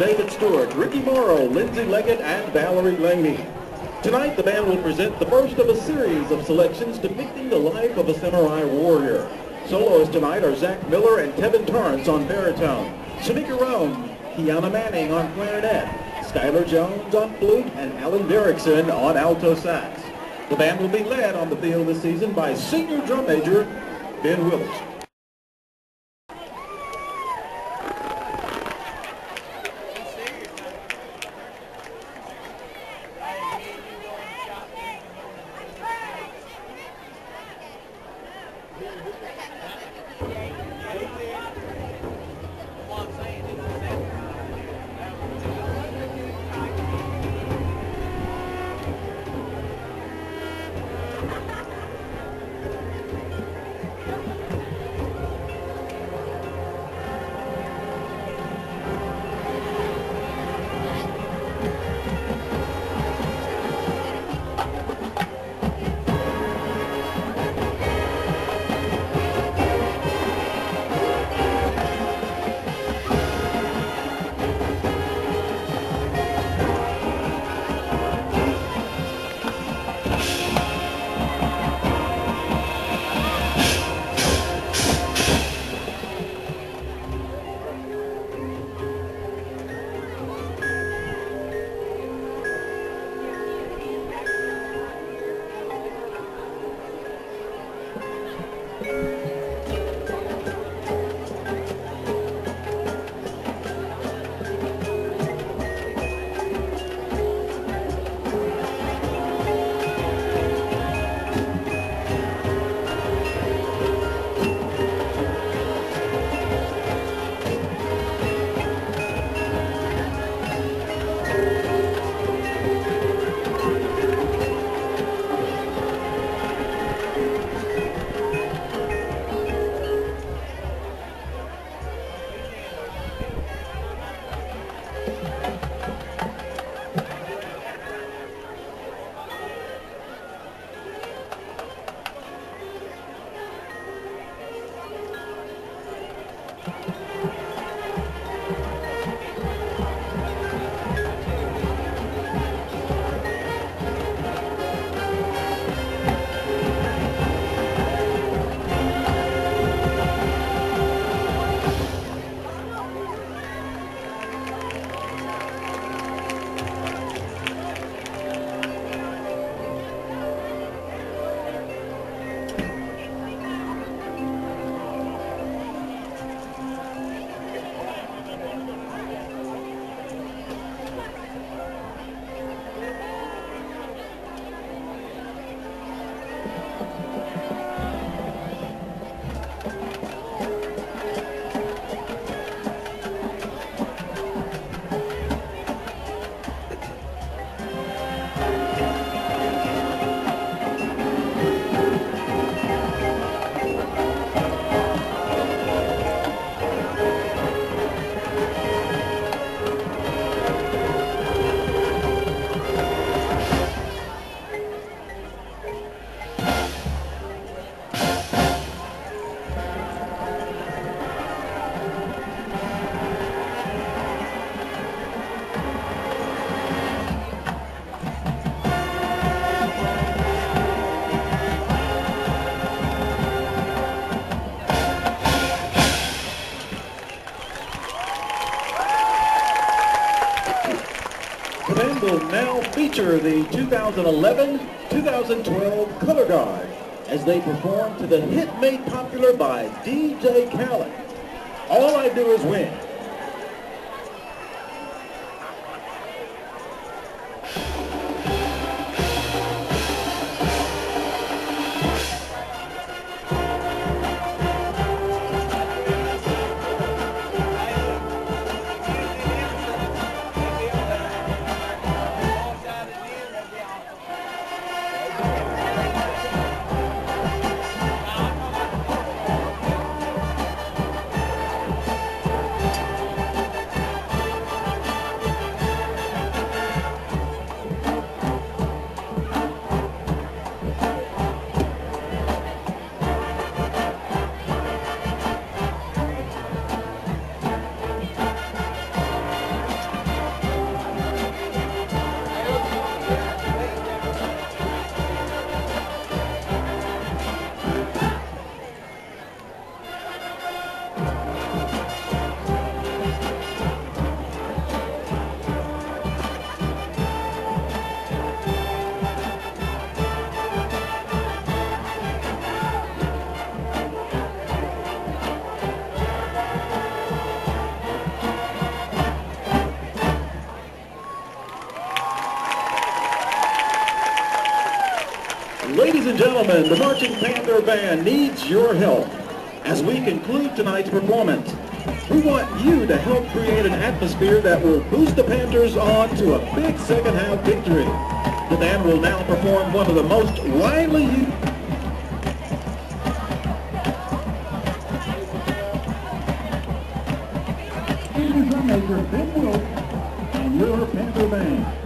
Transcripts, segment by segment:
David Stewart, Ricky Morrow, Lindsay Leggett, and Valerie Laney. Tonight, the band will present the first of a series of selections depicting the life of a samurai warrior. Soloists tonight are Zach Miller and Kevin Torrance on baritone, Shamika Rome, Kiana Manning on clarinet, Skylar Jones on flute, and Alan Derrickson on alto sax. The band will be led on the field this season by senior drum major Ben Willis. The band will now feature the 2011-2012 Color Guard as they perform to the hit made popular by DJ Khaled. All I Do Is Win. And gentlemen, the Marching Panther Band needs your help. As we conclude tonight's performance, we want you to help create an atmosphere that will boost the Panthers on to a big second half victory. The band will now perform one of the most widely used Maker Ben Willis and your Panther Band.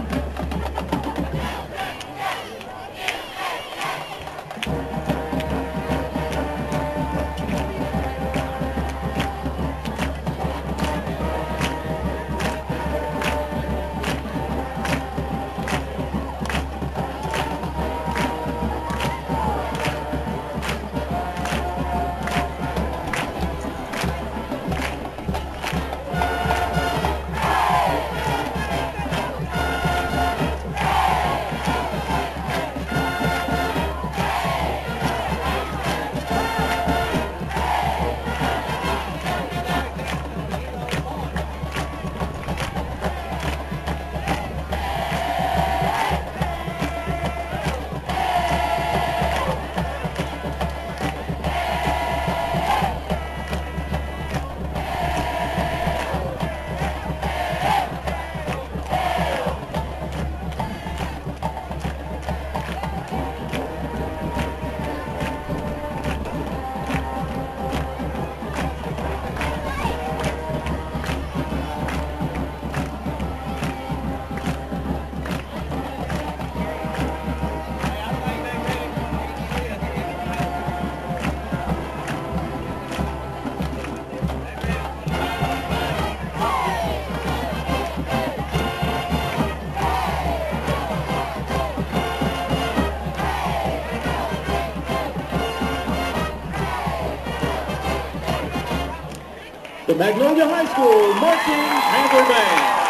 Magnolia High School Marching Panther Band.